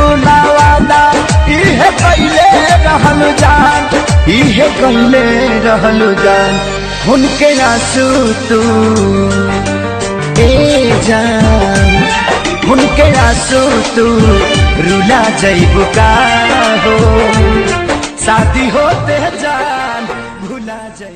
छोड़बू ना इहे कैले रहल जान इहे कैले रहल जान। उनके आँसू तू, ए जान। उनके आँसू तू, रुला जैबू का हो। शादी होते जान, भुला जा